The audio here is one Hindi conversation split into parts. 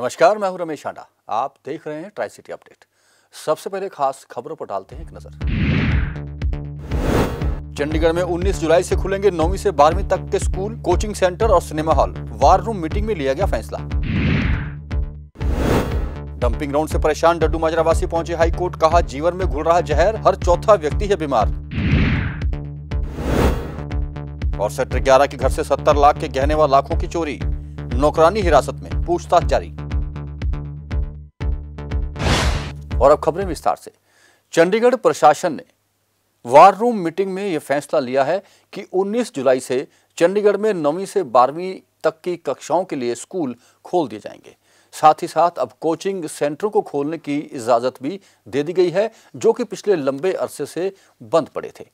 नमस्कार, मैं हूँ रमेश आंडा आप देख रहे हैं ट्राई सिटी अपडेट सबसे पहले खास खबरों पर डालते हैं एक नज़र। चंडीगढ़ में 19 जुलाई से खुलेंगे नौवीं से बारहवीं तक के स्कूल, कोचिंग सेंटर और cinema hall. War room meeting में लिया गया फैसला। डंपिंग ग्राउंड से परेशान डड्डू माजरा वासी पहुँचे हाईकोर्ट। कहा, जीवन में घुल रहा जहर, हर चौथा व्यक्ति है बीमार। और सेक्टर ग्यारह के घर से सत्तर लाख के गहने व लाखों की चोरी। नौकरानी हिरासत में पूछताछ जारी। और अब खबरें विस्तार से। चंडीगढ़ प्रशासन ने वार रूम मीटिंग में यह फैसला लिया है कि 19 जुलाई से चंडीगढ़ में नौवीं से बारहवीं तक की कक्षाओं के लिए स्कूल खोल दिए जाएँगे। साथ ही साथ अब कोचिंग सेंटरों को खोलने की इजाज़त भी दे दी गई है, जो कि पिछले लंबे अरसे से बंद पड़े थे।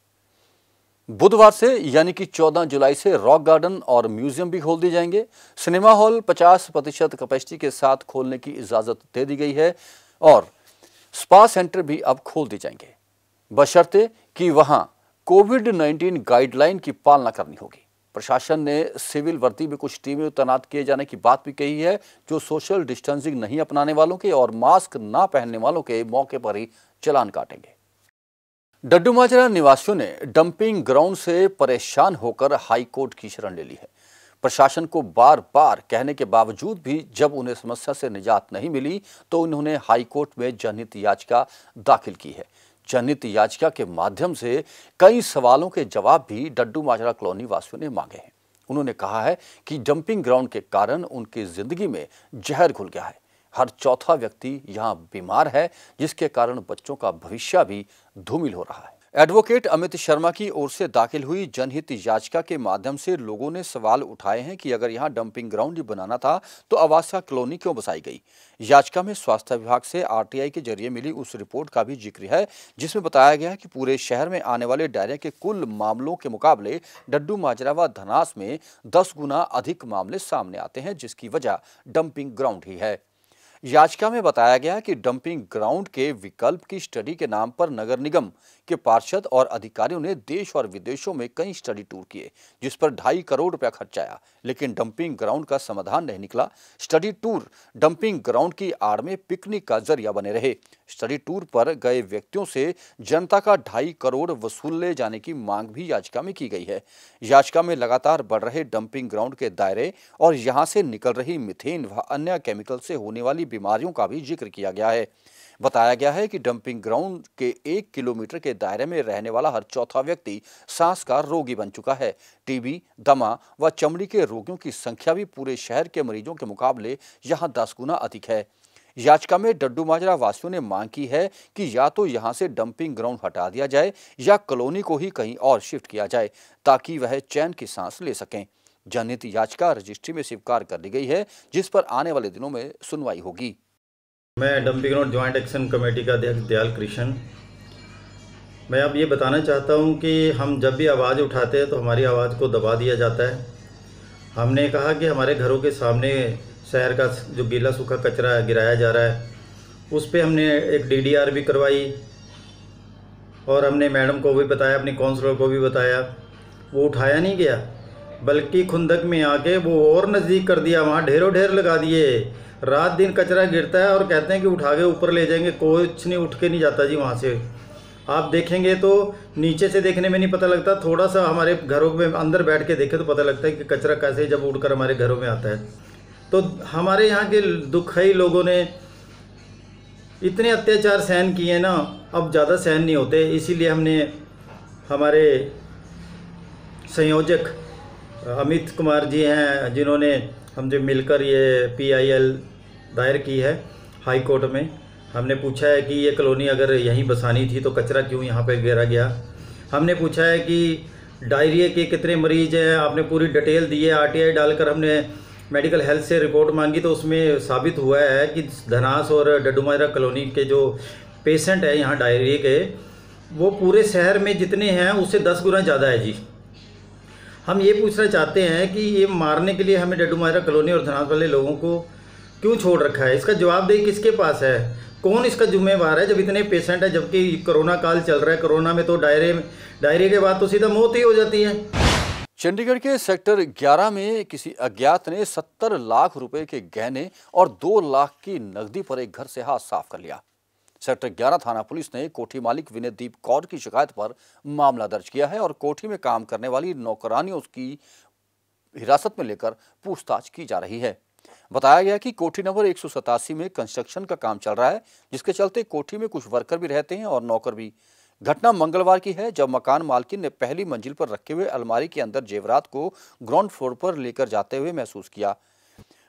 बुधवार से यानी कि 14 जुलाई से रॉक गार्डन और म्यूज़ियम भी खोल दिए जाएँगे। सिनेमा हॉल 50 प्रतिशत कैपेसिटी के साथ खोलने की इजाज़त दे दी गई है और स्पा सेंटर भी अब खोल दिए जाएँगे। बशर्ते कि वहाँ कोविड 19 गाइडलाइन की पालना करनी होगी। प्रशासन ने सिविल वर्दी में कुछ टीमें तैनात किए जाने की बात भी कही है, जो सोशल डिस्टेंसिंग नहीं अपनाने वालों के और मास्क ना पहनने वालों के मौके पर ही चलान काटेंगे। डड्डू माजरा निवासियों ने डंपिंग ग्राउंड से परेशान होकर हाईकोर्ट की शरण ले ली है। प्रशासन को बार बार कहने के बावजूद भी जब उन्हें समस्या से निजात नहीं मिली तो उन्होंने हाईकोर्ट में जनहित याचिका दाखिल की है। जनहित याचिका के माध्यम से कई सवालों के जवाब भी डड्डू माजरा कॉलोनी वासियों ने मांगे हैं। उन्होंने कहा है कि डंपिंग ग्राउंड के कारण उनकी ज़िंदगी में जहर घुल गया है। हर चौथा व्यक्ति यहाँ बीमार है, जिसके कारण बच्चों का भविष्य भी धूमिल हो रहा है। एडवोकेट अमित शर्मा की ओर से दाखिल हुई जनहित याचिका के माध्यम से लोगों ने सवाल उठाए हैं कि अगर यहाँ डंपिंग ग्राउंड बनाना था तो आवासा कॉलोनी क्यों बसाई गई। याचिका में स्वास्थ्य विभाग से आरटीआई के ज़रिए मिली उस रिपोर्ट का भी ज़िक्र है, जिसमें बताया गया है कि पूरे शहर में आने वाले डायरिया के कुल मामलों के मुकाबले डड्डू माजरा व धनास में दस गुना अधिक मामले सामने आते हैं, जिसकी वजह डंपिंग ग्राउंड ही है। याचिका में बताया गया कि डंपिंग ग्राउंड के विकल्प की स्टडी के नाम पर नगर निगम के पार्षद और अधिकारियों ने देश और विदेशों में कई स्टडी टूर किए, जिस पर ढाई करोड़ रुपया खर्च आया। लेकिन डंपिंग ग्राउंड का समाधान नहीं निकला। स्टडी टूर डंपिंग ग्राउंड की आड़ में पिकनिक का ज़रिया बने रहे। स्टडी टूर पर गए व्यक्तियों से जनता का ढाई करोड़ वसूल ले जाने की मांग भी याचिका में की गई है। याचिका में लगातार बढ़ रहे डंपिंग ग्राउंड के दायरे और यहाँ से निकल रही मिथेन व अन्य केमिकल से होने वाली बीमारियों का भी ज़िक्र किया गया है। बताया गया है कि डंपिंग ग्राउंड के एक किलोमीटर के दायरे में रहने वाला हर चौथा व्यक्ति सांस का रोगी बन चुका है। टीबी, दमा व चमड़ी के रोगियों की संख्या भी पूरे शहर के मरीजों के मुकाबले यहाँ दस गुना अधिक है। याचिका में डड्डू माजरा वासियों ने मांग की है कि या तो यहाँ से डंपिंग ग्राउंड हटा दिया जाए या कॉलोनी को ही कहीं और शिफ्ट किया जाए ताकि वह चैन की सांस ले सकें। जनहित याचिका रजिस्ट्री में स्वीकार कर ली गई है, जिस पर आने वाले दिनों में सुनवाई होगी। मैं dumping ground joint action committee का अध्यक्ष दयाल कृष्ण मैं अब ये बताना चाहता हूँ कि हम जब भी आवाज़ उठाते हैं तो हमारी आवाज़ को दबा दिया जाता है। हमने कहा कि हमारे घरों के सामने शहर का जो गीला सूखा कचरा गिराया जा रहा है, उस पर हमने एक डीडीआर भी करवाई और हमने मैडम को भी बताया, अपनी काउंसलर को भी बताया। वो उठाया नहीं गया, बल्कि खुंदक में आके वो और नज़दीक कर दिया, वहाँ ढेरों ढेर लगा दिए। रात दिन कचरा गिरता है और कहते हैं कि उठा के ऊपर ले जाएँगे, कुछ नहीं, उठ के नहीं जाता जी वहाँ से। आप देखेंगे तो नीचे से देखने में नहीं पता लगता, थोड़ा सा हमारे घरों में अंदर बैठ के देखें तो पता लगता है कि कचरा कैसे जब उड़कर हमारे घरों में आता है। तो हमारे यहाँ के दुखई लोगों ने इतने अत्याचार सहन किए ना, अब ज़्यादा सहन नहीं होते। इसीलिए हमने हमारे संयोजक अमित कुमार जी हैं, जिन्होंने हमसे मिलकर ये पीआईएल दायर की है हाई कोर्ट में। हमने पूछा है कि ये कॉलोनी अगर यहीं बसानी थी तो कचरा क्यों यहाँ पे गिरा गया? हमने पूछा है कि डायरिया के कितने मरीज़ हैं? आपने पूरी डिटेल दी है आरटीआई डालकर हमने मेडिकल हेल्थ से रिपोर्ट मांगी तो उसमें साबित हुआ है कि धनास और डडुमाजरा कॉलोनी के जो पेशेंट हैं, यहाँ डायरिया के, वो पूरे शहर में जितने हैं, उससे दस गुना ज़्यादा है जी। हम ये पूछना चाहते हैं कि ये मारने के लिए हमें डडुमाजरा कॉलोनी और धनास वाले लोगों को क्यों छोड़ रखा है? इसका जवाबदेही किसके पास है? कौन इसका जुम्मेवार है जब इतने पेशेंट है? जबकि कोरोना काल चल रहा है, कोरोना में तो डायरे डायरिया के बाद तो सीधा मौत ही हो जाती है। चंडीगढ़ के सेक्टर 11 में किसी अज्ञात ने 70 लाख रुपए के गहने और 2 लाख की नकदी पर एक घर से हाथ साफ़ कर लिया। सेक्टर 11 थाना पुलिस ने कोठी मालिक विनय दीप कौर की शिकायत पर मामला दर्ज किया है और कोठी में काम करने वाली नौकरानियों की हिरासत में लेकर पूछताछ की जा रही है। बताया गया कि कोठी नंबर एक सौ सतासी में कंस्ट्रक्शन का काम चल रहा है, जिसके चलते कोठी में कुछ वर्कर भी रहते हैं और नौकर भी। घटना मंगलवार की है, जब मकान मालकिन ने पहली मंजिल पर रखे हुए अलमारी के अंदर जेवरात को ग्राउंड फ्लोर पर लेकर जाते हुए महसूस किया।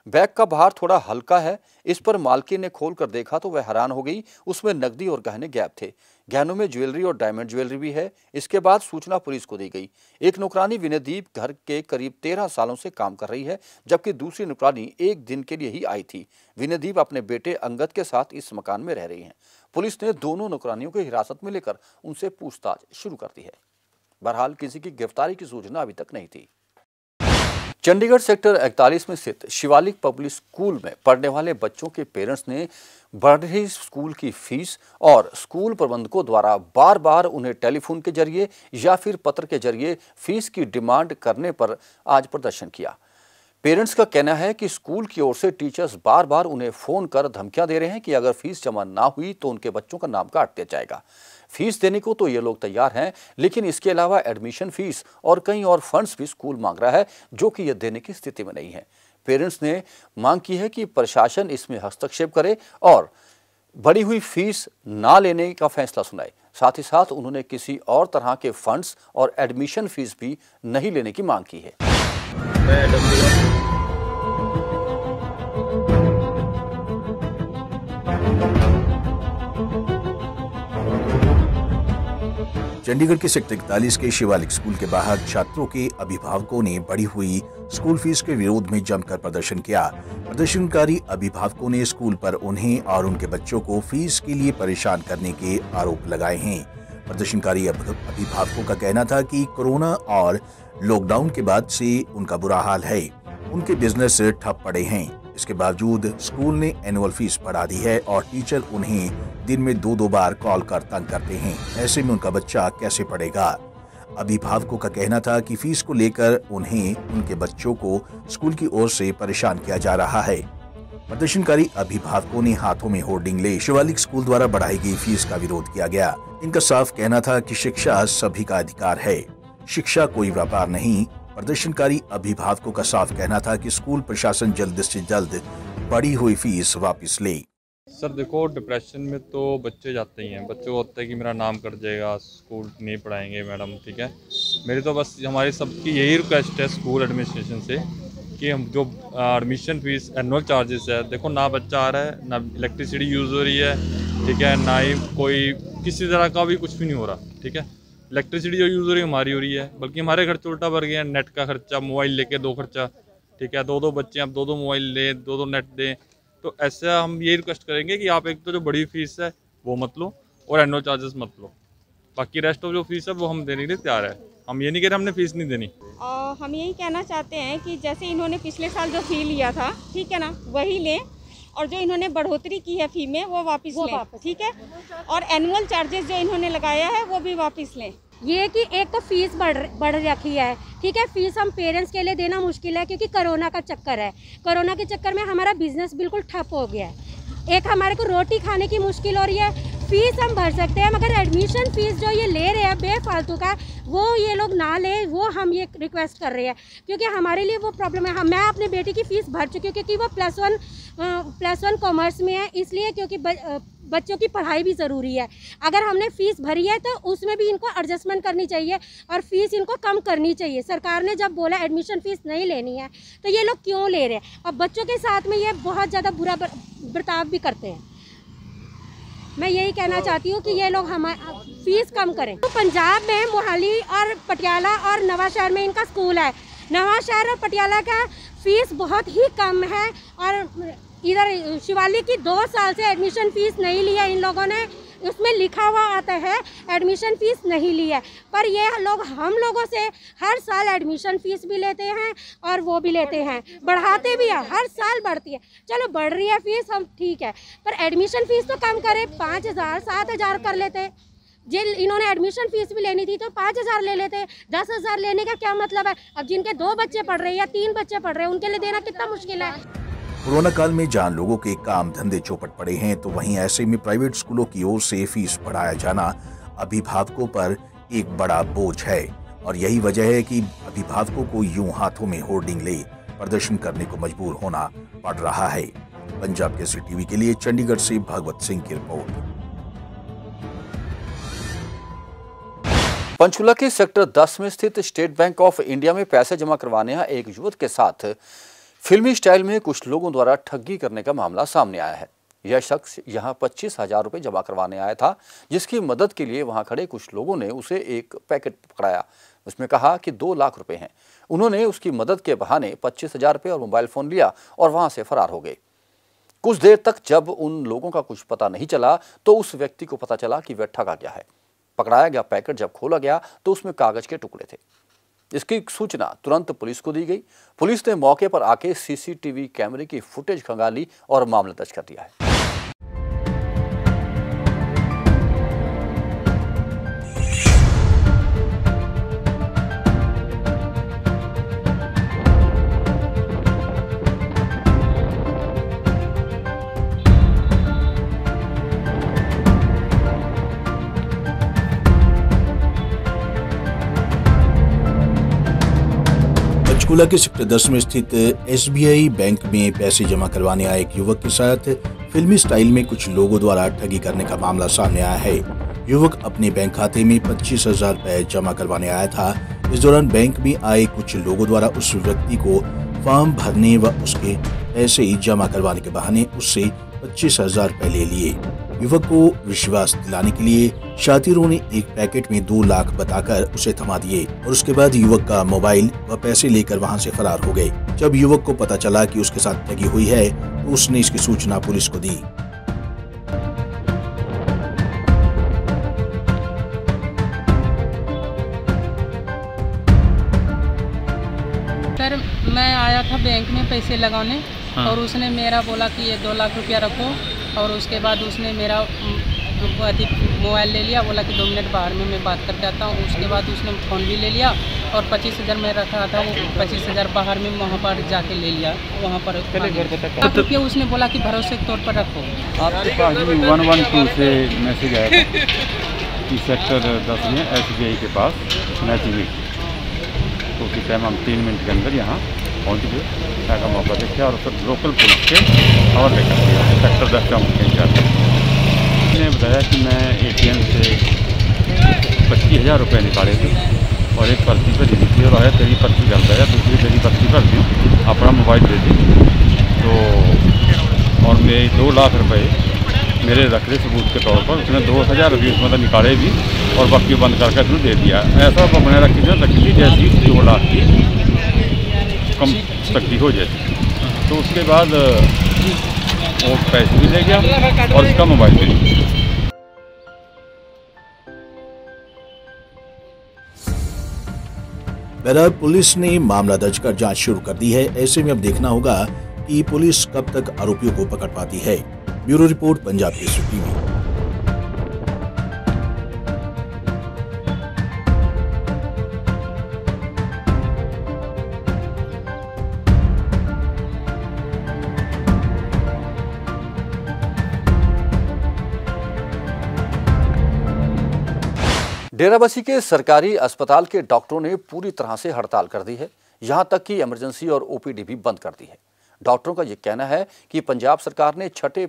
बैग का भार थोड़ा हल्का है, इस पर मालकिन ने खोल कर देखा तो वह हैरान हो गई, उसमें नकदी और गहने गैप थे। गहनों में ज्वेलरी और डायमंड ज्वेलरी भी है, इसके बाद सूचना पुलिस को दी गई। एक नौकरानी विनयदीप घर के करीब तेरह सालों से काम कर रही है, जबकि दूसरी नौकरानी एक दिन के लिए ही आई थी। विनयदीप अपने बेटे अंगद के साथ इस मकान में रह रही हैं। पुलिस ने दोनों नौकरानियों को हिरासत में लेकर उनसे पूछताछ शुरू कर दी है। बहरहाल किसी की गिरफ्तारी की सूचना अभी तक नहीं थी। चंडीगढ़ सेक्टर 41 में स्थित शिवालिक पब्लिक स्कूल में पढ़ने वाले बच्चों के पेरेंट्स ने बढ़ रही स्कूल की फ़ीस और स्कूल प्रबंधकों द्वारा बार बार उन्हें टेलीफोन के ज़रिए या फिर पत्र के ज़रिए फ़ीस की डिमांड करने पर आज प्रदर्शन किया। पेरेंट्स का कहना है कि स्कूल की ओर से टीचर्स बार बार उन्हें फ़ोन कर धमकियाँ दे रहे हैं कि अगर फ़ीस जमा ना हुई तो उनके बच्चों का नाम काट दिया जाएगा। फ़ीस देने को तो ये लोग तैयार हैं, लेकिन इसके अलावा एडमिशन फ़ीस और कई और फंड्स भी स्कूल मांग रहा है, जो कि ये देने की स्थिति में नहीं है। पेरेंट्स ने मांग की है कि प्रशासन इसमें हस्तक्षेप करे और बढ़ी हुई फ़ीस ना लेने का फैसला सुनाए। साथ ही साथ उन्होंने किसी और तरह के फंड्स और एडमिशन फ़ीस भी नहीं लेने की मांग की है। चंडीगढ़ के सेक्टर इकतालीस के शिवालिक स्कूल के बाहर छात्रों के अभिभावकों ने बढ़ी हुई स्कूल फ़ीस के विरोध में जमकर प्रदर्शन किया। प्रदर्शनकारी अभिभावकों ने स्कूल पर उन्हें और उनके बच्चों को फ़ीस के लिए परेशान करने के आरोप लगाए हैं। प्रदर्शनकारी अभिभावकों का कहना था कि कोरोना और लॉकडाउन के बाद से उनका बुरा हाल है। उनके बिज़नेस ठप पड़े हैं। इसके बावजूद स्कूल ने एनुअल फ़ीस बढ़ा दी है और टीचर उन्हें दिन में दो दो बार कॉल कर तंग करते हैं। ऐसे में उनका बच्चा कैसे पढ़ेगा? अभिभावकों का कहना था कि फ़ीस को लेकर उन्हें उनके बच्चों को स्कूल की ओर से परेशान किया जा रहा है। प्रदर्शनकारी अभिभावकों ने हाथों में होर्डिंग ले शिवालिक स्कूल द्वारा बढ़ाई गई फ़ीस का विरोध किया गया। इनका साफ़ कहना था कि शिक्षा सभी का अधिकार है। शिक्षा कोई व्यापार नहीं प्रदर्शनकारी अभिभावकों का साफ़ कहना था कि स्कूल प्रशासन जल्द से जल्द बढ़ी हुई फ़ीस वापस ले। सर, देखो डिप्रेशन में तो बच्चे जाते ही हैं। बच्चों को होता है कि मेरा नाम कर जाएगा, स्कूल नहीं पढ़ाएँगे मैडम, ठीक है? मेरी तो बस हमारी सबकी यही रिक्वेस्ट है स्कूल एडमिनिस्ट्रेशन से कि हम जो एडमिशन फ़ीस एनुअल चार्जेस है, देखो, ना बच्चा आ रहा है, ना इलेक्ट्रिसिटी यूज़ हो रही है, ठीक है? ना ही कोई, किसी तरह का भी कुछ भी नहीं हो रहा, ठीक है? इलेक्ट्रिसिटी जो यूज़ हो रही है हमारी हो रही है। बल्कि हमारे खर्चे उल्टा भर गए हैं। नेट का खर्चा मोबाइल लेके दो खर्चा ठीक है? दो दो बच्चे आप दो दो मोबाइल लें दो दो नेट दें। तो ऐसा हम ये रिक्वेस्ट करेंगे कि आप एक तो जो बड़ी फ़ीस है वो मत लो और एनुअल चार्जेस मत लो। बाकी रेस्ट ऑफ़ जो फ़ीस है वो हम देने के लिए तैयार है। हम ये नहीं कह रहे हमने फ़ीस नहीं देनी। आ, हम यही कहना चाहते हैं कि जैसे इन्होंने पिछले साल जो फ़ी लिया था ठीक है ना वही लें और जो इन्होंने बढ़ोतरी की है फ़ी में वो वापस लें ठीक है? और एनुअल चार्जेस जो इन्होंने लगाया है वो भी वापस लें। ये कि एक तो फ़ीस बढ़ बढ़ रखी है, ठीक है? फ़ीस हम पेरेंट्स के लिए देना मुश्किल है क्योंकि कोरोना का चक्कर है। कोरोना के चक्कर में हमारा बिज़नेस बिल्कुल ठप हो गया है। एक हमारे को रोटी खाने की मुश्किल हो रही है फ़ीस हम भर सकते हैं, मगर एडमिशन फ़ीस जो ये ले रहे हैं, बेफालतू का, वो ये लोग ना ले, वो हम ये रिक्वेस्ट कर रहे हैं। क्योंकि हमारे लिए वो प्रॉब्लम है। मैं अपने बेटे की फ़ीस भर चुकी हूँ, क्योंकि वो plus one plus one commerce में है, इसलिए क्योंकि बच्चों की पढ़ाई भी ज़रूरी है। अगर हमने फ़ीस भरी है तो उसमें भी इनको एडजस्टमेंट करनी चाहिए, और फ़ीस इनको कम करनी चाहिए। सरकार ने जब बोला एडमिशन फ़ीस नहीं लेनी है तो ये लोग क्यों ले रहे हैं? और बच्चों के साथ में ये बहुत ज़्यादा बुरा, बर्ताव भी करते हैं। मैं यही कहना चाहती हूँ कि ये लोग हमारे फ़ीस कम करें। तो पंजाब में मोहाली और पटियाला और नवाशहर में इनका स्कूल है। नवाशहर और पटियाला का फ़ीस बहुत ही कम है और इधर शिवाली की दो साल से एडमिशन फ़ीस नहीं लिया इन लोगों ने। उसमें लिखा हुआ आता है एडमिशन फ़ीस नहीं ली है। पर ये लोग, हम लोगों से हर साल एडमिशन फ़ीस भी लेते हैं और वो भी लेते हैं। बढ़ाते भी हैं, हर साल बढ़ती है। चलो, बढ़ रही है फ़ीस हम ठीक है। पर एडमिशन फ़ीस तो कम करें, पाँच हज़ार, सात हज़ार कर लेते। जे, इन्होंने एडमिशन फ़ीस भी लेनी थी तो पाँच हज़ार ले लेते। दस हज़ार लेने का क्या मतलब है? अब जिनके दो बच्चे पढ़ रहे हैं या तीन बच्चे पढ़ रहे हैं, उनके लिए देना कितना मुश्किल है? कोरोना काल में जहाँ लोगों के काम धंधे चौपट पड़े हैं तो वहीं ऐसे में प्राइवेट स्कूलों की ओर से फ़ीस बढ़ाया जाना अभिभावकों पर एक बड़ा बोझ है। और यही वजह है कि अभिभावकों को यूँ हाथों में होर्डिंग ले प्रदर्शन करने को मजबूर होना पड़ रहा है। पंजाब केसरी टीवी के लिए चंडीगढ़ से भगवत सिंह की रिपोर्ट। पंचकुला के सेक्टर 10 में स्थित स्टेट बैंक ऑफ़ इंडिया में पैसे जमा करवाने एक युवक के साथ। फिल्मी स्टाइल में कुछ लोगों द्वारा ठगी करने का मामला सामने आया है। यह शख्स यहाँ पच्चीस हज़ार रुपये जमा करवाने आया था, जिसकी मदद के लिए वहाँ खड़े कुछ लोगों ने उसे एक पैकेट पकड़ाया। उसमें कहा कि दो लाख रुपए हैं। उन्होंने उसकी मदद के बहाने पच्चीस हज़ार रुपये और मोबाइल फ़ोन लिया और वहाँ से फरार हो गए। कुछ देर तक जब उन लोगों का कुछ पता नहीं चला तो उस व्यक्ति को पता चला कि वह ठगा गया है। पकड़ाया गया पैकेट जब खोला गया तो उसमें कागज़ के टुकड़े थे। इसकी सूचना तुरंत पुलिस को दी गई। पुलिस ने मौके पर आके सीसीटीवी कैमरे की फुटेज खंगाली और मामला दर्ज कर दिया है। पंचकुला के सेक्टर 10 में स्थित एसबीआई बैंक में पैसे जमा करवाने आए एक युवक के साथ। फिल्मी स्टाइल में कुछ लोगों द्वारा ठगी करने का मामला सामने आया है। युवक अपने बैंक खाते में पच्चीस हज़ार रूपए जमा करवाने आया था। इस दौरान बैंक में आए कुछ लोगों द्वारा उस व्यक्ति को फॉर्म भरने व उसके पैसे जमा करवाने के बहाने उससे पच्चीस हज़ार रूपए ले लिए। युवक को विश्वास दिलाने के लिए शातिरों ने एक पैकेट में दो लाख बताकर उसे थमा दिए और उसके बाद युवक का मोबाइल व पैसे लेकर वहाँ से फरार हो गए। जब युवक को पता चला कि उसके साथ ठगी हुई है तो उसने इसकी सूचना पुलिस को दी। सर मैं आया था बैंक में पैसे लगाने हाँ। और उसने मेरा बोला कि ये दो लाख रुपया रखो। और उसके बाद उसने मेरा अथी मोबाइल ले लिया बोला कि दो मिनट बाहर में मैं बात करके आता हूँ। उसके बाद उसने फ़ोन भी ले लिया और पच्चीस हज़ार मैं रखा था वो पच्चीस हज़ार बाहर में वहाँ पर जाके ले लिया वहाँ पर रुपया उसने बोला कि भरोसे के तौर पर रखो। आपके पास भी वन वन टू से मैसेज आया था कि सेक्टर दस में एस के पास मैसेज तो उसी टाइम हम तीन मिनट के अंदर यहाँ पहुँच गए का मौका देखा और फिर लोकल पुलिस के खबर लेकर दिया सेक्टर दस का मुख्य इंचार्ज ने बताया कि मैं एटीएम से पच्चीस हज़ार रुपये निकाले थे और एक पर्ची पर दी थी और आया तेरी पर्ची कर दिया दूसरी तेरी पर्ची भर दी अपना मोबाइल दे दी तो और मेरे दो लाख रुपए मेरे रख रहे सबूत के तौर पर उसने दो हज़ार रुपये उसमें से निकाले भी और बाकी बंद करके उसने दे दिया। ऐसा मैंने रखी थी थी जैसी दो लाख की। कम तक की हो जैसी तो उसके बाद वो पैसे भी ले गया और उसका मोबाइल भी। बहरहाल, पुलिस ने मामला दर्ज कर जाँच शुरू कर दी है। ऐसे में अब देखना होगा कि पुलिस कब तक आरोपियों को पकड़ पाती है। Bureau report, Punjab Kesari TV. Derabassi के सरकारी अस्पताल के डॉक्टरों ने पूरी तरह से हड़ताल कर दी है। यहाँ तक कि इमरजेंसी और ओपीडी भी बंद कर दी है। डॉक्टरों का यह कहना है कि पंजाब सरकार ने छठे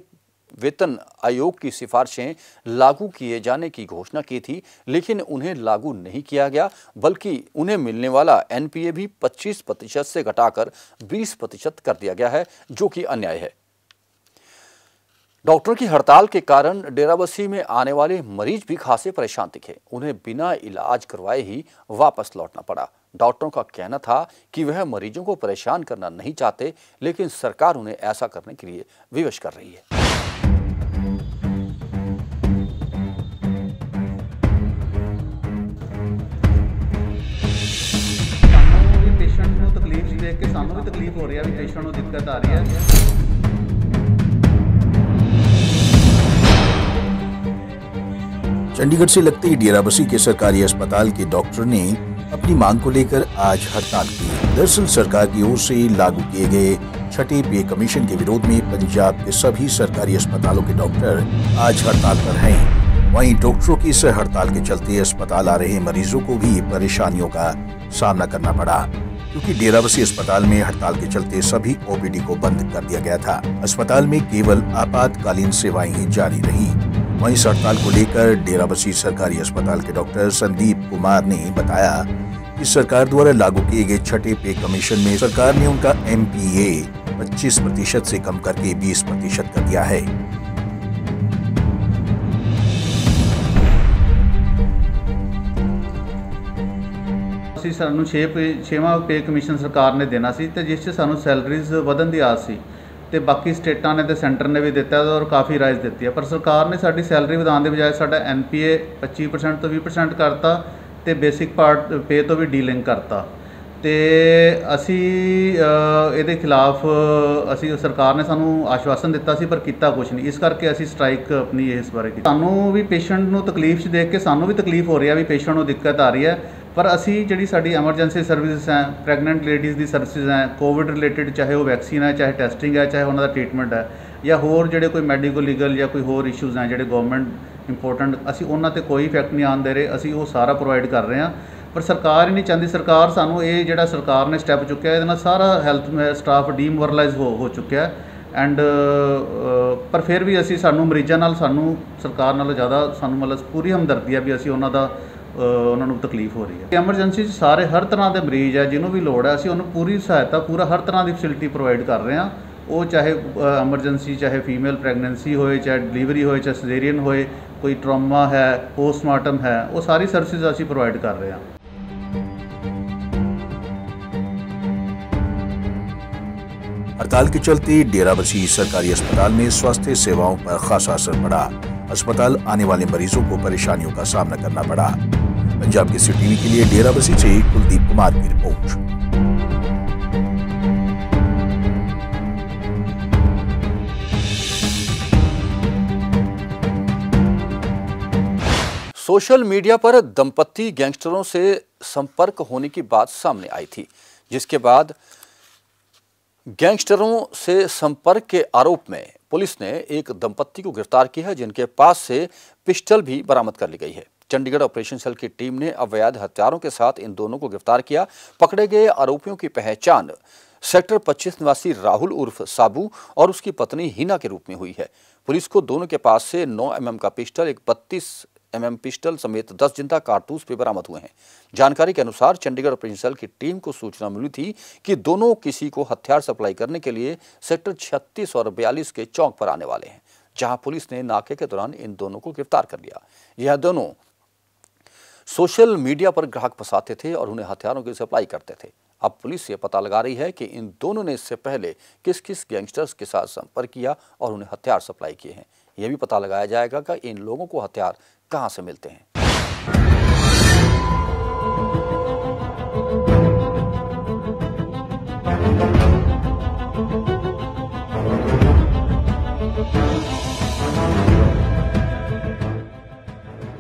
वेतन आयोग की सिफारिशें लागू किए जाने की घोषणा की थी, लेकिन उन्हें लागू नहीं किया गया, बल्कि उन्हें मिलने वाला एनपीए भी 25 प्रतिशत से घटाकर 20 प्रतिशत कर दिया गया है, जो कि अन्याय है। डॉक्टर की हड़ताल के कारण डेराबसी में आने वाले मरीज़ भी खासे परेशान दिखे। उन्हें बिना इलाज करवाए ही वापस लौटना पड़ा। डॉक्टरों का कहना था कि वह मरीजों को परेशान करना नहीं चाहते, लेकिन सरकार उन्हें ऐसा करने के लिए विवश कर रही है। पेशेंट तकलीफ़ तकलीफ़ हो रही है पेशेंट दिक्कत आ रही है। चंडीगढ़ से लगते ही डेराबसी के सरकारी अस्पताल के डॉक्टर ने अपनी मांग को लेकर आज हड़ताल की। दरअसल सरकार की ओर से लागू किए गए छठे पे कमीशन के विरोध में पंजाब के सभी सरकारी अस्पतालों के डॉक्टर आज हड़ताल पर हैं। वहीं डॉक्टरों की इस हड़ताल के चलते अस्पताल आ रहे मरीजों को भी परेशानियों का सामना करना पड़ा, क्योंकि डेराबसी अस्पताल में हड़ताल के चलते सभी ओपीडी को बंद कर दिया गया था। अस्पताल में केवल आपातकालीन सेवाएँ ही जारी रही। वहीं इस हड़ताल को लेकर डेराबसी सरकारी अस्पताल के डॉक्टर संदीप कुमार ने बताया कि सरकार द्वारा लागू किए गए छठे पे कमीशन में सरकार ने उनका एम पी ए पच्चीस प्रतिशत ऐसी कम करके बीस प्रतिशत कर दिया है ਅਸੀਂ ਸਾਨੂੰ 6 ਛੇਵਾਂ ਪੇ ਕਮਿਸ਼ਨ ਸਰਕਾਰ ਨੇ ਦੇਣਾ ਸੀ ਤੇ ਜਿਸ 'ਚ ਸਾਨੂੰ ਸੈਲਰੀਜ਼ ਵਧਣ ਦੀ ਆਸ ਸੀ ਅਤੇ ਬਾਕੀ ਸਟੇਟਾਂ ਨੇ ਅਤੇ ਸੈਂਟਰ ਨੇ ਵੀ ਦਿੱਤਾ ਔਰ ਕਾਫੀ ਰਾਈਜ਼ ਦਿੱਤੀ ਹੈ। ਪਰ ਸਰਕਾਰ ਨੇ ਸਾਡੀ ਸੈਲਰੀ ਵਧਾਉਣ ਦੇ ਬਜਾਏ ਸਾਡਾ ਐੱਨ ਪੀ ਏ 25% ਤੋਂ 20% ਕਰਤਾ ਅਤੇ ਬੇਸਿਕ ਪਾਰਟ ਪੇ ਤੋਂ ਵੀ ਡੀਲਿੰਗ ਕਰਤਾ। ਤੇ ਅਸੀਂ ਇਹਦੇ ਖਿਲਾਫ ਅਸੀਂ ਸਰਕਾਰ ਨੇ ਸਾਨੂੰ ਆਸ਼ਵਾਸਨ ਦਿੱਤਾ ਸੀ ਪਰ ਕੀਤਾ ਕੁਝ ਨਹੀਂ। ਇਸ ਕਰਕੇ ਅਸੀਂ ਸਟ੍ਰਾਈਕ ਆਪਣੀ ਇਸ ਬਾਰੇ ਕੀਤੀ। ਸਾਨੂੰ ਵੀ ਪੇਸ਼ੈਂਟ ਨੂੰ ਤਕਲੀਫ 'ਚ ਦੇਖ ਕੇ ਸਾਨੂੰ ਵੀ ਤਕਲੀਫ ਹੋ ਰਹੀ ਹੈ ਵੀ ਪੇਸ਼ੈਂਟ ਨੂੰ ਦਿੱਕਤ ਆ ਰਹੀ ਹੈ। ਪਰ ਅਸੀਂ ਜਿਹੜੀ ਸਾਡੀ ਐਮਰਜੈਂਸੀ ਸਰਵਿਸਿਜ਼ ਹੈ ਪ੍ਰੈਗਨੈਂਟ ਲੇਡੀਜ਼ ਦੀ ਸਰਵਿਸਿਜ਼ ਹੈ ਕੋਵਿਡ ਰਿਲੇਟਡ ਚਾਹੇ ਉਹ ਵੈਕਸੀਨ ਹੈ, ਚਾਹੇ ਟੈਸਟਿੰਗ ਹੈ, ਚਾਹੇ ਉਹਨਾਂ ਦਾ ਟ੍ਰੀਟਮੈਂਟ ਹੈ, ਜਾਂ ਹੋਰ ਜਿਹੜੇ ਕੋਈ ਮੈਡੀਕਲ ਲੀਗਲ ਜਾਂ ਕੋਈ ਹੋਰ ਇਸ਼ੂਜ਼ ਹੈ ਜਿਹੜੇ ਗਵਰਨਮੈਂਟ ਇੰਪੋਰਟੈਂਟ ਅਸੀਂ ਉਹਨਾਂ ਤੇ ਕੋਈ ਇਫੈਕਟ ਨਹੀਂ ਆਉਣ ਦੇ ਰਹੇ, ਅਸੀਂ ਉਹ ਸਾਰਾ ਪ੍ਰੋਵਾਈਡ ਕਰ ਰਹੇ ਹਾਂ। ਪਰ ਸਰਕਾਰ ਹੀ ਨਹੀਂ ਚਾਹੁੰਦੀ, ਸਰਕਾਰ ਸਾਨੂੰ ਇਹ ਜਿਹੜਾ ਸਰਕਾਰ ਨੇ ਸਟੈਪ ਚੁੱਕਿਆ, ਇਹਦੇ ਨਾਲ ਸਾਰਾ ਹੈਲਥ ਸਟਾਫ ਡੀਮੋਰਲਾਈਜ਼ ਹੋ ਹੋ ਚੁੱਕਿਆ ਐਂਡ ਪਰ ਫਿਰ ਵੀ ਅਸੀਂ ਸਾਨੂੰ ਮਰੀਜ਼ਾਂ ਨਾਲ, ਸਾਨੂੰ ਸਰਕਾਰ ਨਾਲੋਂ ਜ਼ਿਆਦਾ ਸਾਨੂੰ ਮਤਲਬ ਪੂਰੀ ਹਮਦਰਦੀ ਆ ਵੀ ਅਸੀਂ ਉਹਨਾਂ ਦਾ ਉਹਨਾਂ ਨੂੰ ਤਕਲੀਫ ਹੋ ਰਹੀ ਹੈ ਐਮਰਜੈਂਸੀ 'ਚ ਸਾਰੇ ਹਰ ਤਰ੍ਹਾਂ ਦੇ ਮਰੀਜ਼ ਹੈ ਜਿਹਨੂੰ ਵੀ ਲੋੜ ਹੈ ਅਸੀਂ ਉਹਨੂੰ ਪੂਰੀ ਸਹਾਇਤਾ ਪੂਰਾ ਹਰ ਤਰ੍ਹਾਂ ਦੀ ਫੈਸਿਲਿਟੀ ਪ੍ਰੋਵਾਈਡ ਕਰ ਰਹੇ ਹਾਂ ਉਹ ਚਾਹੇ ਐਮਰਜੈਂਸੀ ਚਾਹੇ ਫੀਮੇਲ ਪ੍ਰੈਗਨੈਂਸੀ ਹੋਏ ਚਾਹੇ ਡਿਲੀਵਰੀ ਹੋਏ ਚਾਹੇ ਸਜੇਰੀਅਨ ਹੋਏ ਕੋਈ ਟਰਾਮਾ ਹੈ ਪੋਸਟਮਾਰਟਮ ਹੈ ਉਹ ਸਾਰੀ ਸਰਵਿਸਿਜ਼ ਅਸੀਂ ਪ੍ਰੋਵਾਈਡ ਕਰ ਰਹੇ ਹਾਂ हड़ताल के चलते डेराबसी सरकारी अस्पताल में स्वास्थ्य सेवाओं पर खासा असर पड़ा अस्पताल आने वाले मरीजों को परेशानियों का सामना करना पड़ा पंजाब के टीवी के लिए डेराबसी से कुलदीप कुमार की रिपोर्ट। सोशल मीडिया पर दंपत्ति गैंगस्टरों से संपर्क होने की बात सामने आई थी, जिसके बाद गैंगस्टरों से संपर्क के आरोप में पुलिस ने एक दंपत्ति को गिरफ़्तार किया है जिनके पास से पिस्टल भी बरामद कर ली गई है। चंडीगढ़ ऑपरेशन सेल की टीम ने अवैध हथियारों के साथ इन दोनों को गिरफ़्तार किया। पकड़े गए आरोपियों की पहचान सेक्टर 25 निवासी राहुल उर्फ़ साबू और उसकी पत्नी हिना के रूप में हुई है। पुलिस को दोनों के पास से 9 एमएम का पिस्टल, एक बत्तीस एमएम पिस्टल समेत 10 ज़िंदा कारतूस भी बरामद हुए हैं। जानकारी के अनुसार चंडीगढ़ ऑपरेशन सेल की टीम को सूचना मिली थी कि दोनों किसी को हथियार सप्लाई करने के लिए सेक्टर 36 और 42 के चौक पर आने वाले हैं, जहाँ पुलिस ने नाके के दौरान इन दोनों को गिरफ़्तार कर लिया। यह दोनों सोशल मीडिया पर ग्राहक फंसाते थे और उन्हें हथियारों की सप्लाई करते थे। अब पुलिस ये पता लगा रही है कि इन दोनों ने इससे पहले किस किस गैंगस्टर्स के साथ संपर्क किया और उन्हें हथियार सप्लाई किए हैं। यह भी पता लगाया जाएगा कि इन लोगों को हथियार कहाँ से मिलते हैं।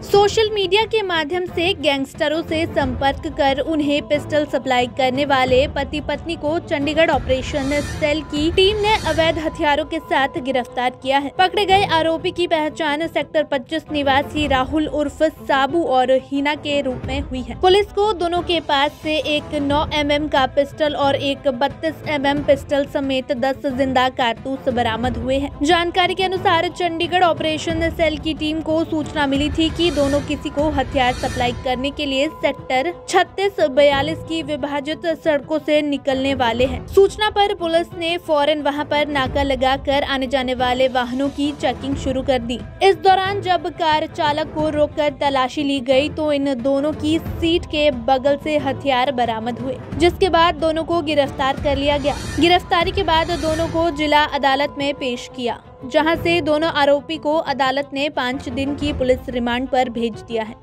सोशल मीडिया के माध्यम से गैंगस्टरों से संपर्क कर उन्हें पिस्टल सप्लाई करने वाले पति पत्नी को चंडीगढ़ ऑपरेशन सेल की टीम ने अवैध हथियारों के साथ गिरफ़्तार किया है। पकड़े गए आरोपी की पहचान सेक्टर 25 निवासी राहुल उर्फ़ साबू और हिना के रूप में हुई है। पुलिस को दोनों के पास से एक 9 एमएम का पिस्टल और एक 32 एमएम पिस्टल समेत 10 ज़िंदा कारतूस बरामद हुए हैं। जानकारी के अनुसार चंडीगढ़ ऑपरेशन सेल की टीम को सूचना मिली थी कि दोनों किसी को हथियार सप्लाई करने के लिए सेक्टर 36 बयालीस की विभाजित सड़कों से निकलने वाले हैं। सूचना पर पुलिस ने फ़ौरन वहाँ पर नाका लगाकर आने जाने वाले वाहनों की चेकिंग शुरू कर दी। इस दौरान जब कार चालक को रोककर तलाशी ली गई तो इन दोनों की सीट के बगल से हथियार बरामद हुए, जिसके बाद दोनों को गिरफ़्तार कर लिया गया। गिरफ्तारी के बाद दोनों को जिला अदालत में पेश किया। जहाँ से दोनों आरोपी को अदालत ने पाँच दिन की पुलिस रिमांड पर भेज दिया है।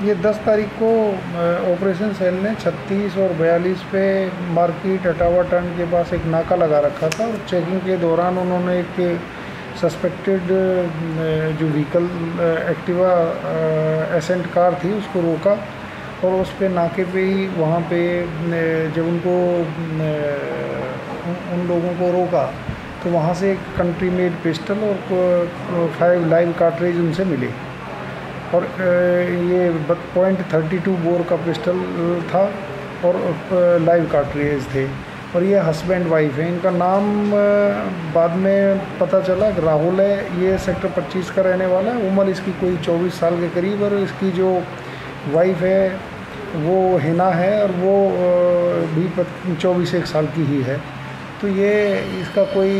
ये 10 तारीख को ऑपरेशन सेल ने 36 और 42 पे मार्केट अटावा टर्न के पास एक नाका लगा रखा था और चेकिंग के दौरान उन्होंने एक सस्पेक्टेड जो व्हीकल एक्टिवा एसेंट कार थी उसको रोका और उस पे नाके पे ही वहाँ पे जब उनको उन लोगों को रोका तो वहाँ से एक कंट्री मेड पिस्टल और फाइव लाइव कार्ट्रेज उनसे मिले। और ये पॉइंट थर्टी टू बोर का पिस्टल था और लाइव कार्ट्रेज थे। और ये हस्बैंड वाइफ है। इनका नाम बाद में पता चला राहुल है। ये सेक्टर 25 का रहने वाला है। उम्र इसकी कोई 24 साल के करीब और इसकी जो वाइफ है, वो हिना है और वो भी चौबीस एक साल की ही है। तो ये इसका कोई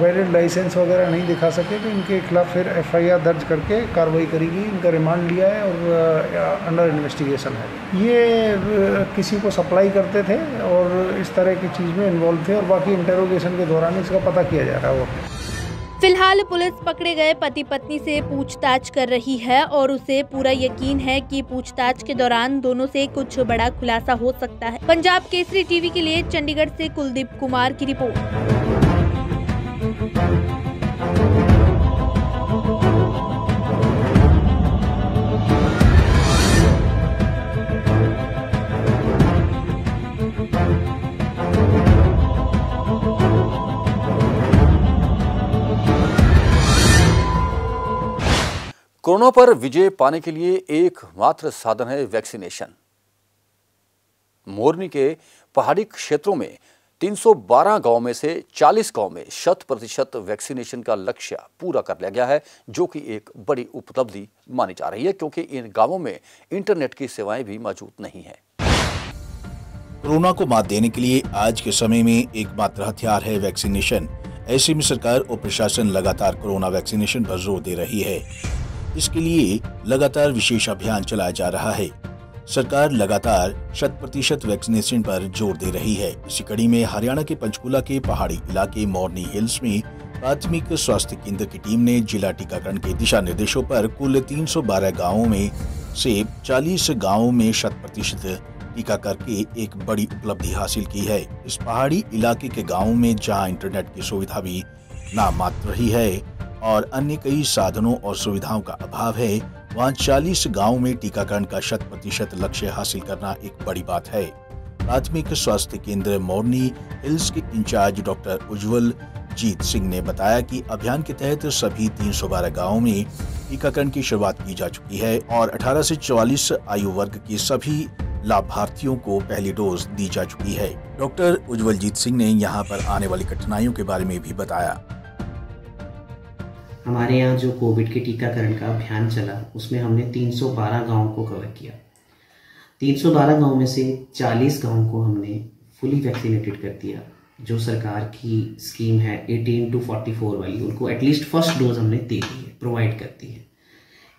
वैलिड लाइसेंस वगैरह नहीं दिखा सके तो इनके खिलाफ फिर एफआईआर दर्ज करके कार्रवाई करेगी। इनका रिमांड लिया है और अंडर इन्वेस्टिगेशन है। ये किसी को सप्लाई करते थे और इस तरह की चीज़ में इन्वॉल्व थे और बाकी इंटेरोगेशन के दौरान इसका पता किया जा रहा है वो। फ़िलहाल पुलिस पकड़े गए पति पत्नी से पूछताछ कर रही है और उसे पूरा यकीन है कि पूछताछ के दौरान दोनों से कुछ बड़ा खुलासा हो सकता है। पंजाब केसरी टीवी के लिए चंडीगढ़ से कुलदीप कुमार की रिपोर्ट। कोरोना पर विजय पाने के लिए एकमात्र साधन है वैक्सीनेशन। मोरनी के पहाड़ी क्षेत्रों में 312 गाँव में से 40 गाँव में शत प्रतिशत वैक्सीनेशन का लक्ष्य पूरा कर लिया गया है, जो कि एक बड़ी उपलब्धि मानी जा रही है, क्योंकि इन गाँवों में इंटरनेट की सेवाएँ भी मौजूद नहीं है। कोरोना को मात देने के लिए आज के समय में एकमात्र हथियार है वैक्सीनेशन। ऐसे में सरकार और प्रशासन लगातार कोरोना वैक्सीनेशन पर ज़ोर दे रही है। इसके लिए लगातार विशेष अभियान चलाया जा रहा है। सरकार लगातार शत प्रतिशत वैक्सीनेशन पर ज़ोर दे रही है। इसी कड़ी में हरियाणा के पंचकुला के पहाड़ी इलाके मोरनी हिल्स में प्राथमिक स्वास्थ्य केंद्र की टीम ने जिला टीकाकरण के दिशा निर्देशों पर कुल 312 गाँवों में से 40 गाँवों में शत प्रतिशत टीका करके एक बड़ी उपलब्धि हासिल की है। इस पहाड़ी इलाके के गाँव में जहाँ इंटरनेट की सुविधा भी नाम मात्र रही है और अन्य कई साधनों और सुविधाओं का अभाव है, वहाँ 40 गाँव में टीकाकरण का शत प्रतिशत लक्ष्य हासिल करना एक बड़ी बात है। प्राथमिक स्वास्थ्य केंद्र मोरनी हिल्स के इंचार्ज डॉक्टर उज्जवल जीत सिंह ने बताया कि अभियान के तहत सभी 312 गाँव में टीकाकरण की शुरुआत की जा चुकी है और 18 से 44 आयु वर्ग के सभी लाभार्थियों को पहली डोज दी जा चुकी है। डॉक्टर उज्जवल जीत सिंह ने यहाँ पर आने वाली कठिनाइयों के बारे में भी बताया। हमारे यहाँ जो कोविड के टीकाकरण का अभियान चला, उसमें हमने 312 गाँव को कवर किया। 312 गाँव में से 40 गाँव को हमने फुली वैक्सीनेटेड कर दिया। जो सरकार की स्कीम है 18 टू 44 वाली, उनको एटलीस्ट फ़र्स्ट डोज हमने दे दी है प्रोवाइड कर दी है।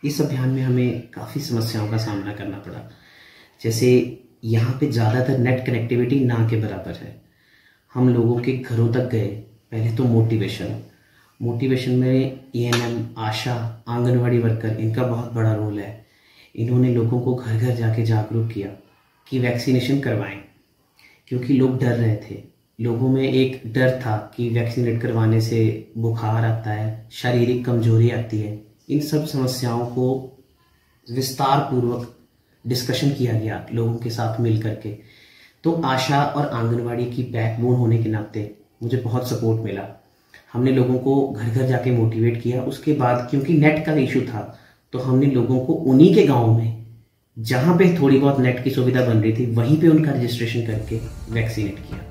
इस अभियान में हमें काफ़ी समस्याओं का सामना करना पड़ा। जैसे यहाँ पे ज़्यादातर नेट कनेक्टिविटी ना के बराबर है। हम लोगों के घरों तक गए, पहले तो मोटिवेशन मोटिवेशन में ईएनएम आशा, आंगनवाड़ी वर्कर, इनका बहुत बड़ा रोल है। इन्होंने लोगों को घर घर जाके जागरूक किया कि वैक्सीनेशन करवाएँ, क्योंकि लोग डर रहे थे। लोगों में एक डर था कि वैक्सीनेट करवाने से बुखार आता है, शारीरिक कमज़ोरी आती है। इन सब समस्याओं को विस्तार पूर्वक डिस्कशन किया गया लोगों के साथ मिल करके तो आशा और आंगनवाड़ी की बैकबोन होने के नाते मुझे बहुत सपोर्ट मिला। हमने लोगों को घर घर जाके मोटिवेट किया। उसके बाद क्योंकि नेट का इशू था तो हमने लोगों को उन्हीं के गाँव में जहाँ पे थोड़ी बहुत नेट की सुविधा बन रही थी वहीं पे उनका रजिस्ट्रेशन करके वैक्सीनेट किया।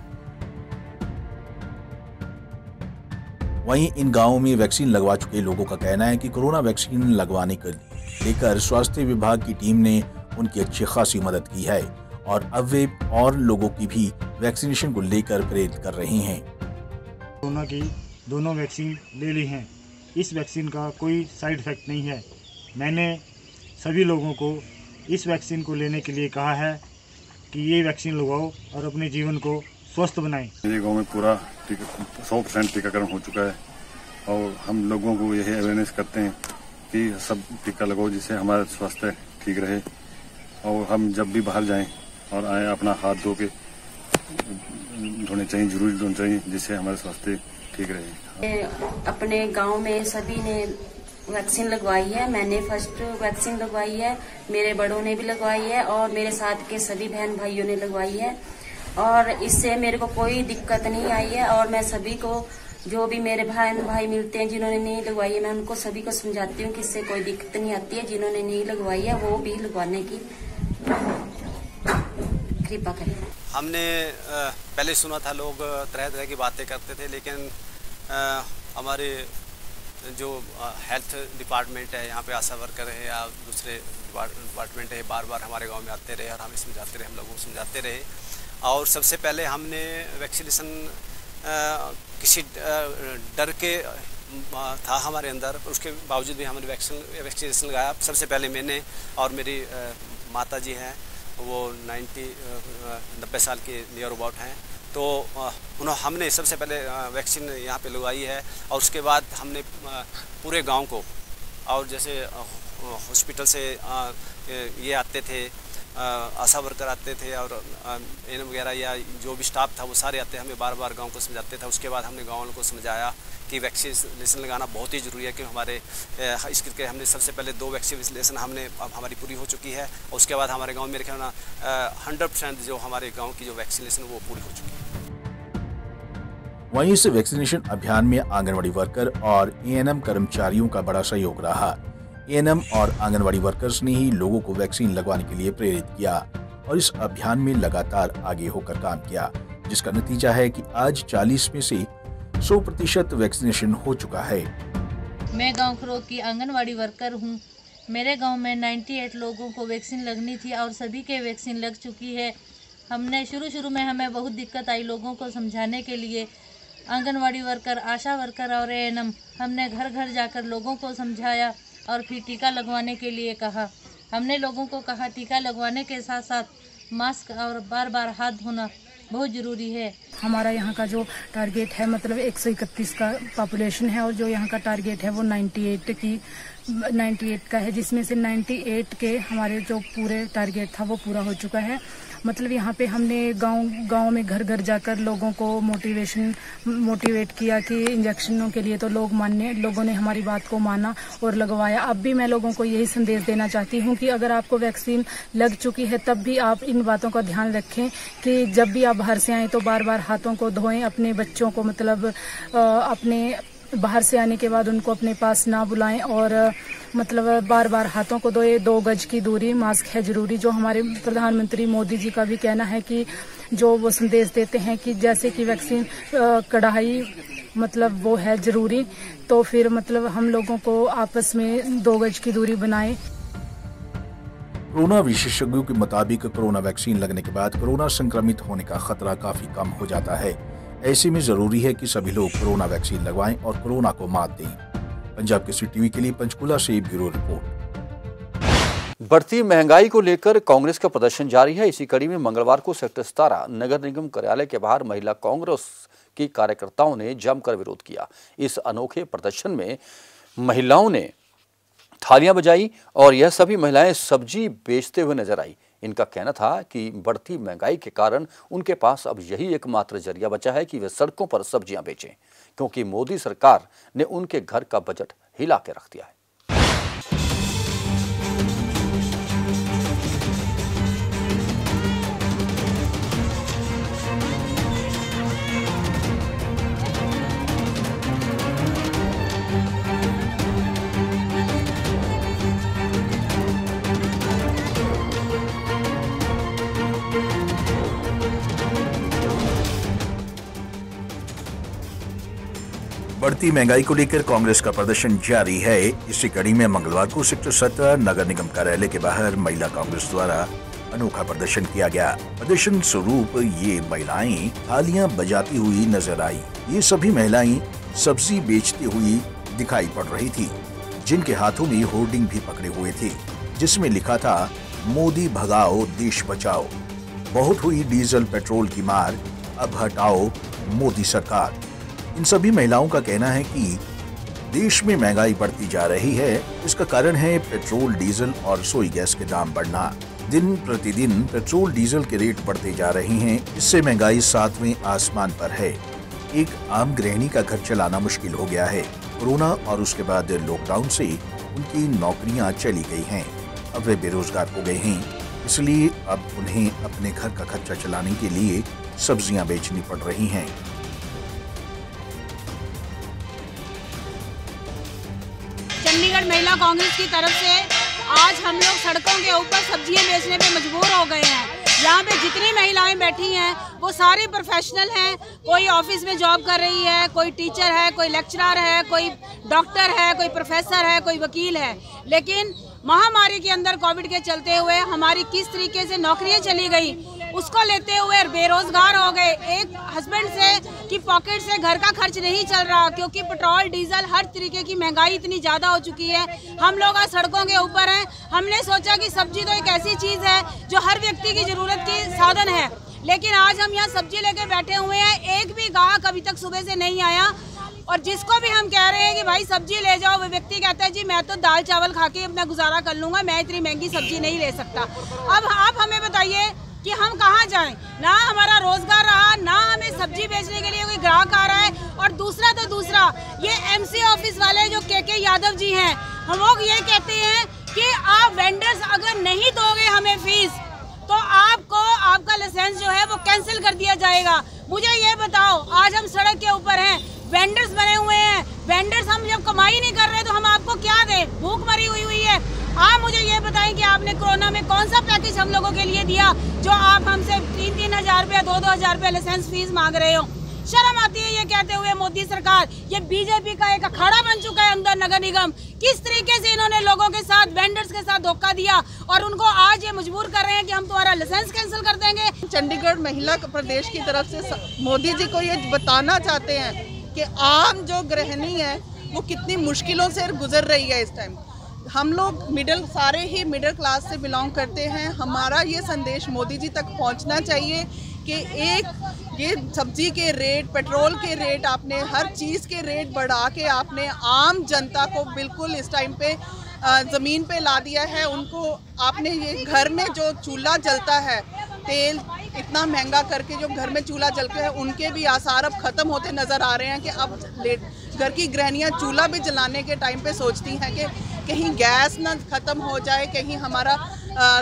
वहीं इन गाँवों में वैक्सीन लगवा चुके लोगों का कहना है कि कोरोना वैक्सीन लगवाने को लेकर स्वास्थ्य विभाग की टीम ने उनकी अच्छी खासी मदद की है और अब वे और लोगों की भी वैक्सीनेशन को लेकर प्रेरित कर रहे हैं। कोरोना की दोनों वैक्सीन ले ली हैं। इस वैक्सीन का कोई साइड इफ़ेक्ट नहीं है। मैंने सभी लोगों को इस वैक्सीन को लेने के लिए कहा है कि ये वैक्सीन लगाओ और अपने जीवन को स्वस्थ बनाएँ। मेरे गाँव में पूरा सौ परसेंट टीकाकरण हो चुका है और हम लोगों को यही अवेयरनेस करते हैं कि सब टीका लगाओ जिससे हमारा स्वास्थ्य ठीक रहे और हम जब भी बाहर जाएँ और आए, अपना हाथ धो के धोने चाहिए, ज़रूरी धोने चाहिए जिससे हमारे स्वास्थ्य ठीक रहे। अपने गाँव में सभी ने वैक्सीन लगवाई है। मैंने फ़र्स्ट वैक्सीन लगवाई है मेरे बड़ों ने भी लगवाई है और मेरे साथ के सभी बहन भाइयों ने लगवाई है। और इससे मेरे को कोई दिक्कत नहीं आई है और मैं सभी को जो भी मेरे बहन भाई मिलते हैं जिन्होंने नहीं लगवाई है मैं उनको सभी को समझाती हूँ कि इससे कोई दिक्कत नहीं आती है। जिन्होंने नहीं लगवाई है वो भी लगवाने की कृपा करें। हमने पहले सुना था लोग तरह तरह की बातें करते थे लेकिन हमारे जो हेल्थ डिपार्टमेंट है, यहाँ पे आशा वर्कर है या दूसरे डिपार्टमेंट है बार बार हमारे गाँव में आते रहे और हमें समझाते रहे, हम लोगों को समझाते रहे। और सबसे पहले हमने वैक्सीनेशन किसी डर के था हमारे अंदर, उसके बावजूद भी हमने वैक्सीन वैक्सीनेशन लगाया। सबसे पहले मैंने और मेरी माता जी हैं, वो 90 नब्बे साल के नियर अबाउट हैं। तो उन्होंने हमने सबसे पहले वैक्सीन यहाँ पे लगवाई है और उसके बाद हमने पूरे गाँव को और जैसे हॉस्पिटल से ये आते थे आशा वर्कर आते थे और एन वगैरह या जो भी स्टाफ था वो सारे आते, हमें बार बार गाँव को समझाते थे। उसके बाद हमने गाँव को समझाया कि वैक्सीनेशन लगाना बहुत ही ज़रूरी है कि हमारे इस करके हमने सबसे पहले दो वैक्सीनेशन हमने, अब हमारी पूरी हो चुकी है, और उसके बाद हमारे गाँव मेरे ख्याल हंड्रेड परसेंट जो हमारे गाँव की जो वैक्सीनेशन वो पूरी हो चुकी है। वहीं इस वैक्सीनेशन अभियान में आंगनवाड़ी वर्कर और एएनएम कर्मचारियों का बड़ा सहयोग रहा। एएनएम और आंगनवाड़ी वर्कर्स ने ही लोगों को वैक्सीन लगवाने के लिए प्रेरित किया और इस अभियान में लगातार आगे होकर काम किया, जिसका नतीजा है कि आज 40 में से 100 प्रतिशत वैक्सीनेशन हो चुका है। मैं गाँव खरोद की आंगनवाड़ी वर्कर हूँ। मेरे गाँव में 98 लोगों को वैक्सीन लगनी थी और सभी के वैक्सीन लग चुकी है। हमने शुरू शुरू में हमें बहुत दिक्कत आई लोगों को समझाने के लिए। आंगनवाड़ी वर्कर, आशा वर्कर और एएनएम हमने घर घर जाकर लोगों को समझाया और फिर टीका लगवाने के लिए कहा। हमने लोगों को कहा, टीका लगवाने के साथ साथ मास्क और बार बार हाथ धोना बहुत ज़रूरी है। हमारा यहाँ का जो टारगेट है मतलब एक सौ इकतीस का पॉपुलेशन है और जो यहाँ का टारगेट है वो 98 की 98 का है, जिसमें से 98 के हमारे जो पूरे टारगेट था, वो पूरा हो चुका है। मतलब यहाँ पे हमने गाँव गाँव में घर घर जाकर लोगों को मोटिवेशन मोटिवेट किया कि इंजेक्शनों के लिए तो लोग मानने लोगों ने हमारी बात को माना और लगवाया। अब भी मैं लोगों को यही संदेश देना चाहती हूँ कि अगर आपको वैक्सीन लग चुकी है, तब भी आप इन बातों का ध्यान रखें कि जब भी आप बाहर से आए तो बार बार हाथों को धोएँ, अपने बच्चों को मतलब अपने बाहर से आने के बाद उनको अपने पास ना बुलाएँ और मतलब बार बार हाथों को धोए, दो गज की दूरी, मास्क है ज़रूरी, जो हमारे प्रधानमंत्री मोदी जी का भी कहना है कि जो वो संदेश देते हैं कि जैसे कि वैक्सीन कढ़ाई मतलब वो है ज़रूरी तो फिर मतलब हम लोगों को आपस में दो गज की दूरी बनाए। कोरोना विशेषज्ञों के मुताबिक कोरोना वैक्सीन लगने के बाद कोरोना संक्रमित होने का खतरा काफ़ी कम हो जाता है। ऐसे में ज़रूरी है कि सभी लोग कोरोना वैक्सीन लगवाएँ और कोरोना को मात दें। पंजाब के टीवी के लिए पंचकुला से ब्यूरो रिपोर्ट। बढ़ती महँगाई को लेकर कांग्रेस का प्रदर्शन जारी है। इसी कड़ी में मंगलवार को सेक्टर सतारा नगर निगम कार्यालय के बाहर महिला कांग्रेस की कार्यकर्ताओं ने जमकर विरोध किया। इस अनोखे प्रदर्शन में महिलाओं ने थालियाँ बजाई और यह सभी महिलाएँ सब्ज़ी बेचते हुए नज़र आई। इनका कहना था कि बढ़ती महँगाई के कारण उनके पास अब यही एकमात्र ज़रिया बचा है कि वे सड़कों पर सब्ज़ियाँ बेचें, क्योंकि मोदी सरकार ने उनके घर का बजट हिला के रख दिया है। बढ़ती महँगाई को लेकर कांग्रेस का प्रदर्शन जारी है। इसी कड़ी में मंगलवार को सेक्टर सत्रह नगर निगम कार्यालय के बाहर महिला कांग्रेस द्वारा अनोखा प्रदर्शन किया गया। प्रदर्शन स्वरूप ये महिलाएँ थालियाँ बजाती हुई नज़र आई। ये सभी महिलाएँ सब्ज़ी बेचती हुई दिखाई पड़ रही थी, जिनके हाथों में होर्डिंग भी पकड़े हुए थे, जिसमें लिखा था, मोदी भगाओ, देश बचाओ। बहुत हुई डीजल पेट्रोल की मार, अब हटाओ मोदी सरकार। इन सभी महिलाओं का कहना है कि देश में महँगाई बढ़ती जा रही है। इसका कारण है पेट्रोल, डीजल और रसोई गैस के दाम बढ़ना। दिन प्रतिदिन पेट्रोल, डीजल के रेट बढ़ते जा रहे हैं। इससे महँगाई सातवें आसमान पर है। एक आम गृहिणी का घर चलाना मुश्किल हो गया है। कोरोना और उसके बाद लॉकडाउन से उनकी नौकरियाँ चली गई हैं। अब वे बेरोजगार हो गए हैं। इसलिए अब उन्हें अपने घर का खर्चा चलाने के लिए सब्ज़ियाँ बेचनी पड़ रही हैं। महिला कांग्रेस की तरफ़ से आज हम लोग सड़कों के ऊपर सब्ज़ियाँ बेचने पे मजबूर हो गए हैं। यहाँ पे जितनी महिलाएँ बैठी हैं, वो सारे प्रोफेशनल हैं। कोई ऑफ़िस में जॉब कर रही है, कोई टीचर है, कोई लेक्चरर है, कोई डॉक्टर है, कोई प्रोफेसर है, कोई वकील है। लेकिन महामारी के अंदर कोविड के चलते हुए हमारी किस तरीके से नौकरियाँ चली गई उसको लेते हुए बेरोजगार हो गए। एक हस्बैंड से कि पॉकेट से घर का खर्च नहीं चल रहा, क्योंकि पेट्रोल डीजल हर तरीके की महँगाई इतनी ज़्यादा हो चुकी है। हम लोग आज सड़कों के ऊपर हैं। हमने सोचा कि सब्ज़ी तो एक ऐसी चीज़ है जो हर व्यक्ति की ज़रूरत की साधन है। लेकिन आज हम यहाँ सब्ज़ी लेके बैठे हुए हैं। एक भी गाहक अभी तक सुबह से नहीं आया। और जिसको भी हम कह रहे हैं कि भाई सब्ज़ी ले जाओ, वो व्यक्ति कहता है, जी, मैं तो दाल चावल खा के अपना गुजारा कर लूँगा। मैं इतनी महँगी सब्ज़ी नहीं ले सकता। अब आप हमें बताइए कि हम कहाँ जाएँ? ना हमारा रोज़गार रहा, ना हमें सब्ज़ी बेचने के लिए कोई ग्राहक आ रहा है। और दूसरा तो दूसरा, ये एमसी ऑफ़िस वाले जो के के यादव जी हैं, हम लोग ये कहते हैं कि आप वेंडर्स अगर नहीं दोगे हमें फ़ीस तो आपको, आपका लाइसेंस जो है वो कैंसिल कर दिया जाएगा। मुझे ये बताओ, आज हम सड़क के ऊपर हैं वेंडर्स बने हुए हैं वेंडर्स हम जब कमाई नहीं कर रहे तो हम आपको क्या दें? भूख मरी हुई हुई है। आप मुझे ये बताएँ कि आपने कोरोना में कौन सा पैकेज हम लोगों के लिए दिया जो आप हमसे तीन तीन हज़ार रुपया, दो दो हज़ार रुपया लाइसेंस फ़ीस मांग रहे हो? शर्म आती है ये कहते हुए मोदी सरकार, ये बीजेपी का एक अखाड़ा बन चुका है अंदर नगर निगम। किस तरीके से इन्होंने लोगों के साथ वेंडर्स के साथ धोखा दिया और उनको आज ये मजबूर कर रहे हैं कि हम तुम्हारा लाइसेंस कैंसिल कर देंगे? चंडीगढ़ महिला प्रदेश की तरफ़ से मोदी जी को ये बताना चाहते हैं कि आम जो गृहिणी है, वो कितनी मुश्किलों से गुजर रही है इस टाइम हम लोग मिडिल सारे ही मिडिल क्लास से बिलोंग करते हैं। हमारा ये संदेश मोदी जी तक पहुँचना चाहिए कि एक, ये सब्ज़ी के रेट पेट्रोल के रेट आपने, हर चीज़ के रेट बढ़ा के आपने आम जनता को बिल्कुल इस टाइम पे ज़मीन पे ला दिया है। उनको आपने ये घर में जो चूल्हा जलता है, तेल इतना महँगा करके जो घर में चूल्हा जल के है, उनके भी आसार अब ख़त्म होते नज़र आ रहे हैं कि अब घर की गृहणियाँ चूल्हा भी जलाने के टाइम पे सोचती हैं कि कहीं गैस ना ख़त्म हो जाए, कहीं हमारा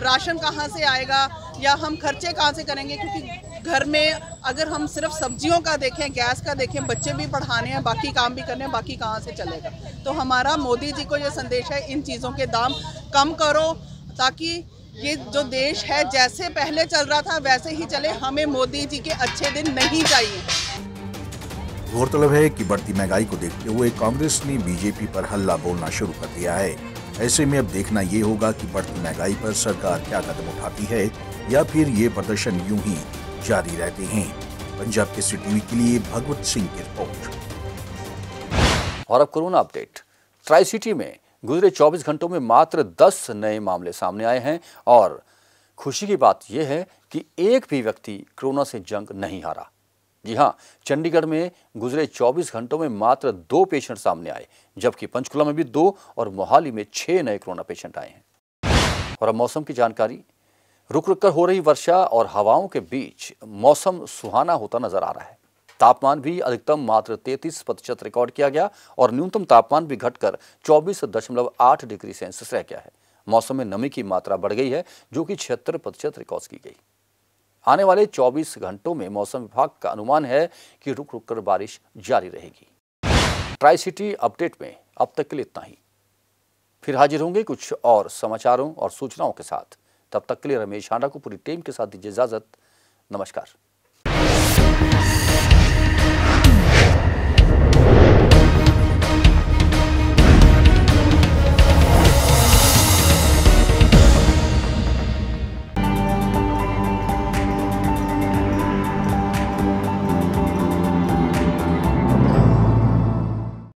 राशन कहाँ से आएगा या हम खर्चे कहाँ से करेंगे? क्योंकि घर में अगर हम सिर्फ़ सब्जियों का देखें, गैस का देखें, बच्चे भी पढ़ाने हैं, बाकी काम भी करने हैं, बाकी कहाँ से चलेगा? तो हमारा मोदी जी को ये संदेश है, इन चीज़ों के दाम कम करो ताकि ये जो देश है, जैसे पहले चल रहा था, वैसे ही चले। हमें मोदी जी के अच्छे दिन नहीं चाहिए। गौरतलब है कि बढ़ती महँगाई को देखते हुए कांग्रेस ने बीजेपी पर हल्ला बोलना शुरू कर दिया है। ऐसे में अब देखना ये होगा कि बढ़ती महँगाई पर सरकार क्या कदम उठाती है या फिर ये प्रदर्शन यूँ ही जारी रहते हैं। पंजाब के सी टीवी के लिए भगवत सिंह की रिपोर्ट। और अब कोरोना अपडेट। ट्राई सिटी में गुजरे 24 घंटों में मात्र 10 नए मामले सामने आए हैं और खुशी की बात यह है कि एक भी व्यक्ति कोरोना से जंग नहीं हारा। जी हाँ, चंडीगढ़ में गुजरे 24 घंटों में मात्र दो पेशेंट सामने आए, जबकि पंचकुला में भी दो और मोहाली में छह नए कोरोना पेशेंट आए हैं। और अब मौसम की जानकारी। रुक रुक कर हो रही वर्षा और हवाओं के बीच मौसम सुहाना होता नज़र आ रहा है। तापमान भी अधिकतम मात्र 33 प्रतिशत रिकॉर्ड किया गया और न्यूनतम तापमान भी घटकर 24.8 डिग्री सेल्सियस रह गया है। मौसम में नमी की मात्रा बढ़ गई है, जो कि छिहत्तर प्रतिशत रिकॉर्ड की गई। आने वाले 24 घंटों में मौसम विभाग का अनुमान है कि रुक रुक कर बारिश जारी रहेगी। ट्राई सिटी अपडेट में अब तक के लिए इतना ही। फिर हाजिर होंगे कुछ और समाचारों और सूचनाओं के साथ। तब तक के लिए रमेश हांडा को पूरी टीम के साथ दीजिए इजाज़त। नमस्कार।